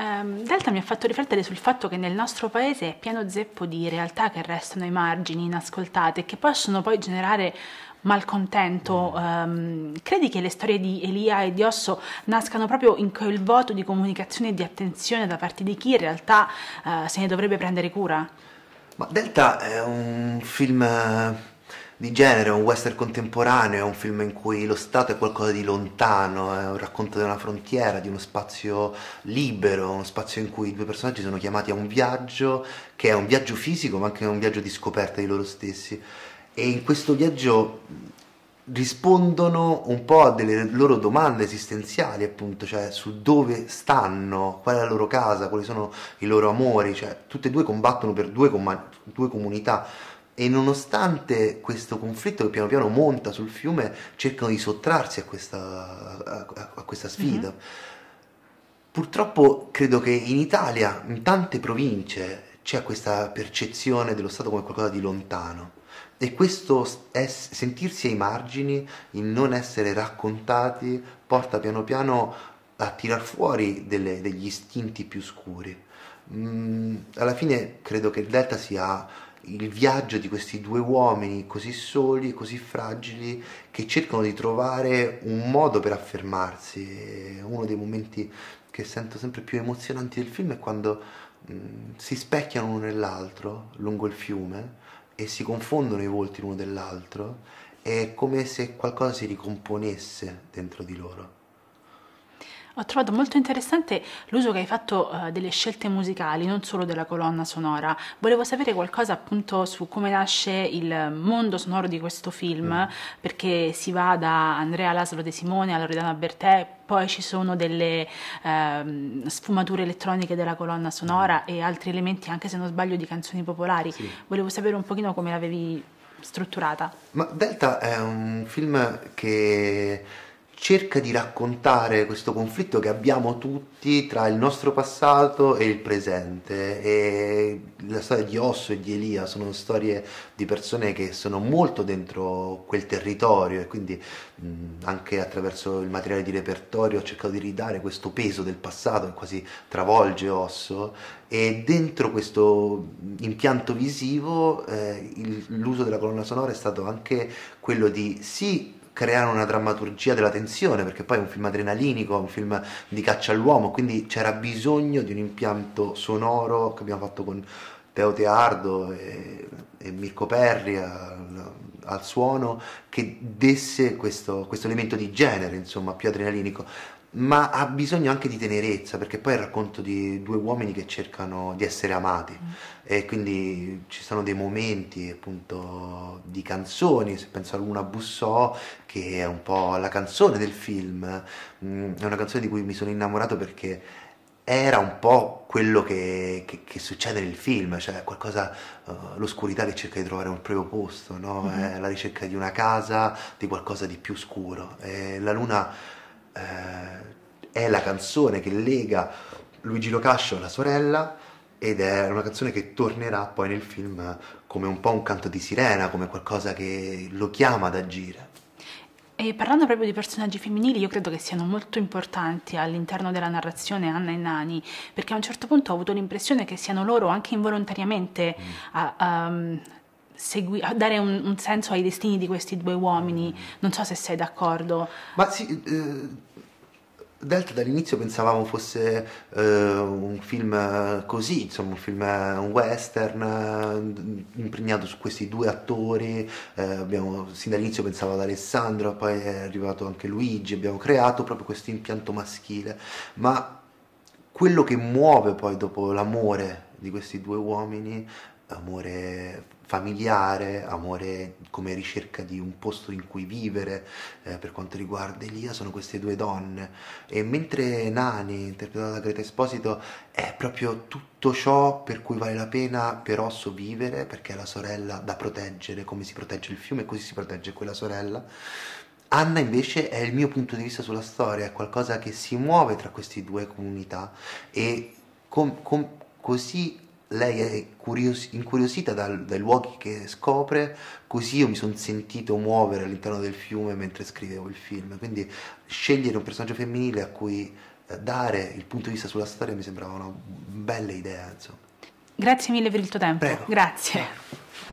Um, Delta mi ha fatto riflettere sul fatto che nel nostro paese è pieno zeppo di realtà che restano ai margini, inascoltate, che possono poi generare malcontento. Um, credi che le storie di Elia e di Osso nascano proprio in quel voto di comunicazione e di attenzione da parte di chi in realtà uh, se ne dovrebbe prendere cura? Ma Delta è un film di genere, un western contemporaneo, è un film in cui lo Stato è qualcosa di lontano, è un racconto di una frontiera, di uno spazio libero, uno spazio in cui i due personaggi sono chiamati a un viaggio che è un viaggio fisico ma anche un viaggio di scoperta di loro stessi. E in questo viaggio rispondono un po' a delle loro domande esistenziali, appunto, cioè su dove stanno, qual è la loro casa, quali sono i loro amori, cioè tutte e due combattono per due, com- due comunità e nonostante questo conflitto che piano piano monta sul fiume cercano di sottrarsi a questa, a, a questa sfida. Mm-hmm. Purtroppo credo che in Italia, in tante province, c'è questa percezione dello Stato come qualcosa di lontano e questo è, sentirsi ai margini, il non essere raccontati, porta piano piano a tirar fuori delle, degli istinti più scuri. Mm, alla fine credo che il Delta sia il viaggio di questi due uomini così soli, così fragili, che cercano di trovare un modo per affermarsi. Uno dei momenti che sento sempre più emozionanti del film è quando mh, si specchiano uno nell'altro lungo il fiume e si confondono i volti l'uno dell'altro. È come se qualcosa si ricomponesse dentro di loro. Ho trovato molto interessante l'uso che hai fatto uh, delle scelte musicali, non solo della colonna sonora. Volevo sapere qualcosa appunto su come nasce il mondo sonoro di questo film, mm. perché si va da Andrea Laslo De Simone a Loredana Bertè, poi ci sono delle uh, sfumature elettroniche della colonna sonora mm. e altri elementi, anche se non sbaglio, di canzoni popolari. Sì. Volevo sapere un pochino come l'avevi strutturata. Ma Delta è un film che cerca di raccontare questo conflitto che abbiamo tutti tra il nostro passato e il presente. E la storia di Osso e di Elia sono storie di persone che sono molto dentro quel territorio e quindi mh, anche attraverso il materiale di repertorio ho cercato di ridare questo peso del passato che quasi travolge Osso. E dentro questo impianto visivo eh, il, l'uso della colonna sonora è stato anche quello di sì creare una drammaturgia della tensione, perché poi è un film adrenalinico, un film di caccia all'uomo, quindi c'era bisogno di un impianto sonoro che abbiamo fatto con Teo Teardo e, e Mirko Perri al, al, suono, che desse questo, questo elemento di genere, insomma, più adrenalinico ma ha bisogno anche di tenerezza perché poi è il racconto di due uomini che cercano di essere amati mm. e quindi ci sono dei momenti appunto di canzoni se penso a Luna Bussò che è un po' la canzone del film mm, è una canzone di cui mi sono innamorato perché era un po' quello che, che, che succede nel film, cioè qualcosa, uh, l'oscurità che cerca di trovare un proprio posto, no? è la ricerca di una casa, di qualcosa di più scuro. E la luna eh, è la canzone che lega Luigi Locascio alla sorella ed è una canzone che tornerà poi nel film come un po' un canto di sirena, come qualcosa che lo chiama ad agire. E parlando proprio di personaggi femminili, io credo che siano molto importanti all'interno della narrazione Anna e Nani, perché a un certo punto ho avuto l'impressione che siano loro anche involontariamente mm. a, a, segui- dare un, un, senso ai destini di questi due uomini. Non so se sei d'accordo. Ma sì, eh, Delta dall'inizio pensavamo fosse eh, un film così, insomma un film, un western eh, impregnato su questi due attori, eh, abbiamo, sin dall'inizio pensavo ad Alessandro, poi è arrivato anche Luigi, abbiamo creato proprio questo impianto maschile, ma quello che muove poi dopo l'amore di questi due uomini, amore familiare, amore come ricerca di un posto in cui vivere eh, per quanto riguarda Elia sono queste due donne. E mentre Nani, interpretata da Greta Esposito, è proprio tutto ciò per cui vale la pena per Osso vivere perché è la sorella da proteggere come si protegge il fiume così si protegge quella sorella Anna invece è il mio punto di vista sulla storia, è qualcosa che si muove tra queste due comunità e com, com, così lei è curios- incuriosita dal, dai luoghi che scopre, così io mi sono sentito muovere all'interno del fiume mentre scrivevo il film. Quindi scegliere un personaggio femminile a cui eh, dare il punto di vista sulla storia mi sembrava una bella idea. Insomma. Grazie mille per il tuo tempo. Prego. Grazie.